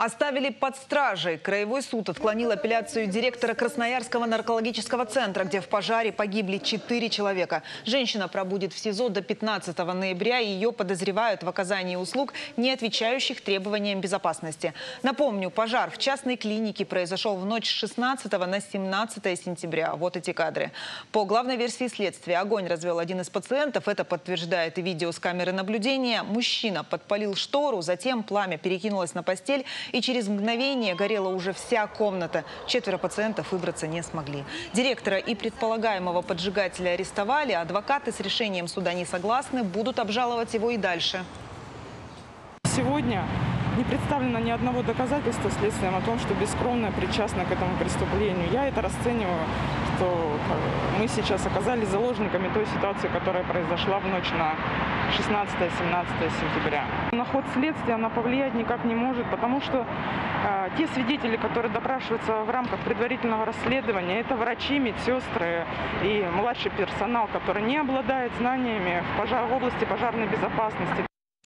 Оставили под стражей. Краевой суд отклонил апелляцию директора Красноярского наркологического центра, где в пожаре погибли четыре человека. Женщина пробудет в СИЗО до 15 ноября. Ее подозревают в оказании услуг, не отвечающих требованиям безопасности. Напомню, пожар в частной клинике произошел в ночь с 16 на 17 сентября. Вот эти кадры. По главной версии следствия, огонь развел один из пациентов. Это подтверждает и видео с камеры наблюдения. Мужчина подпалил штору, затем пламя перекинулось на постель и через мгновение горела уже вся комната. Четверо пациентов выбраться не смогли. Директора и предполагаемого поджигателя арестовали. Адвокаты с решением суда не согласны, будут обжаловать его и дальше. Сегодня не представлено ни одного доказательства следствием о том, что бескровно причастна к этому преступлению. Я это расцениваю, что мы сейчас оказались заложниками той ситуации, которая произошла в ночь на 16-17 сентября. На ход следствия она повлиять никак не может, потому что э, те свидетели, которые допрашиваются в рамках предварительного расследования, это врачи, медсестры и младший персонал, который не обладает знаниями в, пожар, в области пожарной безопасности.